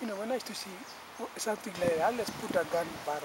you know, when I used to see oh, something like that, let's put a gun barrel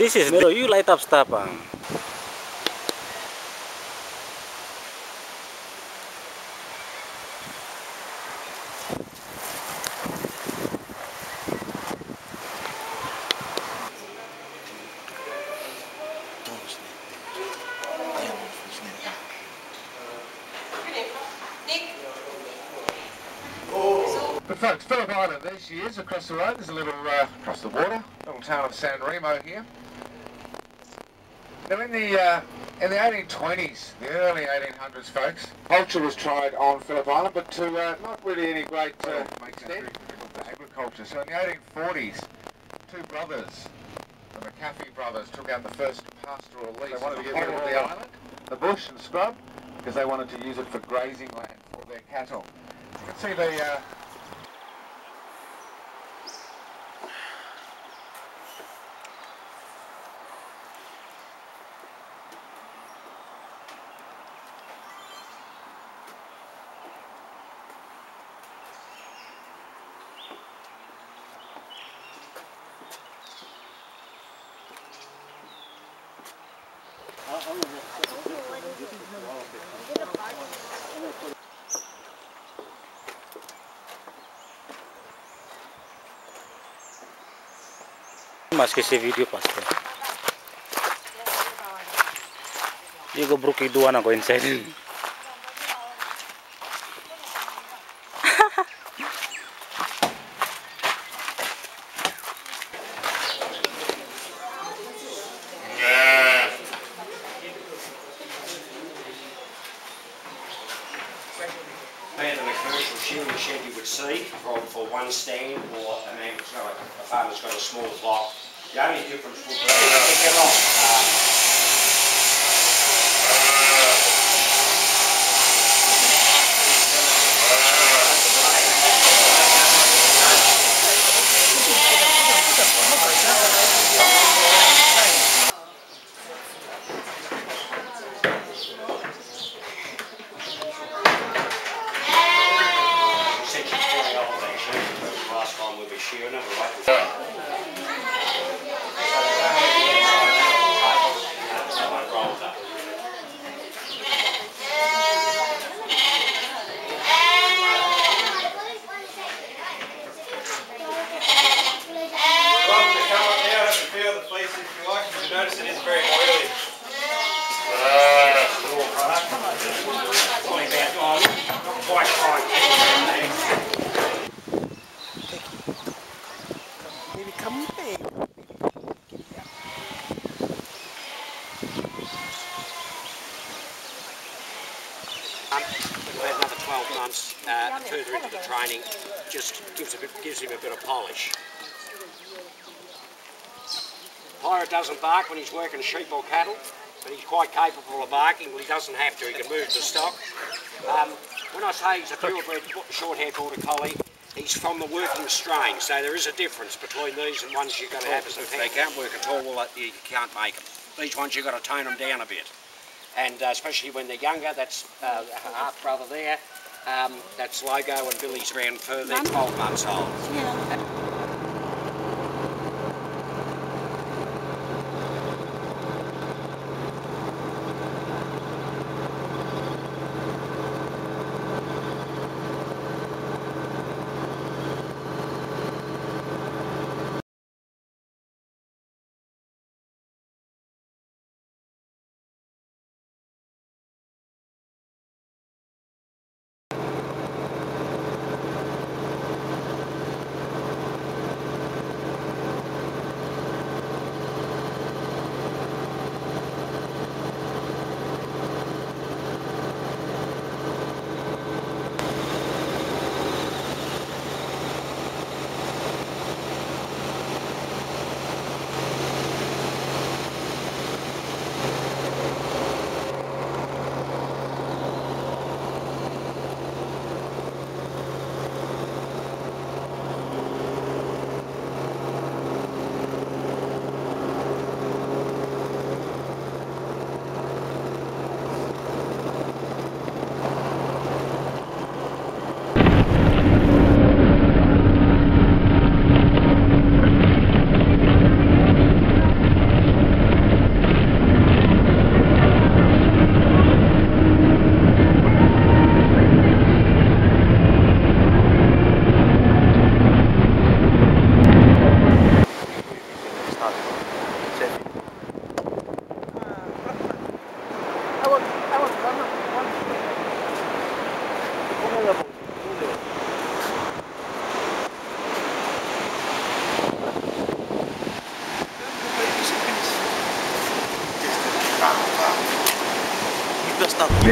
This is Mero, you light up stop. But folks, Phillip Island, there she is across the road. There's a little, uh, across the water, little town of San Remo here. Now in the, uh, in the 1820s, the early 1800s, folks, culture was tried on Phillip Island, but to uh, not really any great uh, extent. Agriculture. So in the 1840s, two brothers, the McHaffie brothers, took out the first pastoral lease. They wanted to get rid of the island, the bush and scrub, because they wanted to use it for grazing land for their cattle. You can see the ko inside. Better than a commercial shearing shed you would see for, for one stand or I mean, it's not like a farmer's got a small block. Um, since it's very old actually, the last if you watch you notice it is very oily. Uh, cool product. Come. Another 12 months uh, further into the training just gives, a bit, gives him a bit of polish. Pirate doesn't bark when he's working sheep or cattle, but he's quite capable of barking when he doesn't have to. He can move the stock. Um, when I say he's a purebred short-haired border collie, he's from the working strain, so there is a difference between these and ones you're going to have as a If they can't work at all, well, you can't make them. These ones you've got to tone them down a bit. And uh, especially when they're younger, that's uh, half brother there. Um, that's Logo and Billy's around for they're 12 months old. I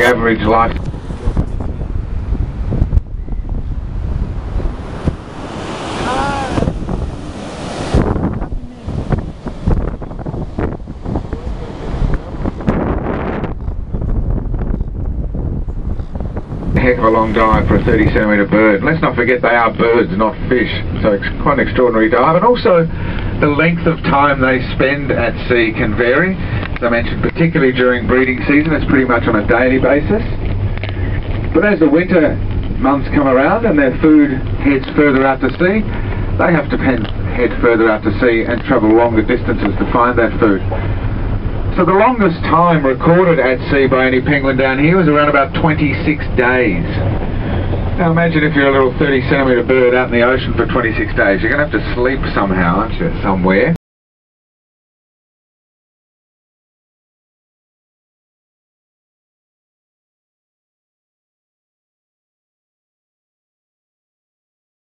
average life heck of a long dive for a 30 centimetre bird. Let's not forget they are birds, not fish. So it's quite an extraordinary dive. And also the length of time they spend at sea can vary. As I mentioned, particularly during breeding season, it's pretty much on a daily basis. But as the winter months come around and their food heads further out to sea, they have to head further out to sea and travel longer distances to find that food. So the longest time recorded at sea by any penguin down here was around about 26 days. Now imagine if you're a little 30 centimetre bird out in the ocean for 26 days. You're going to have to sleep somehow, aren't you, somewhere?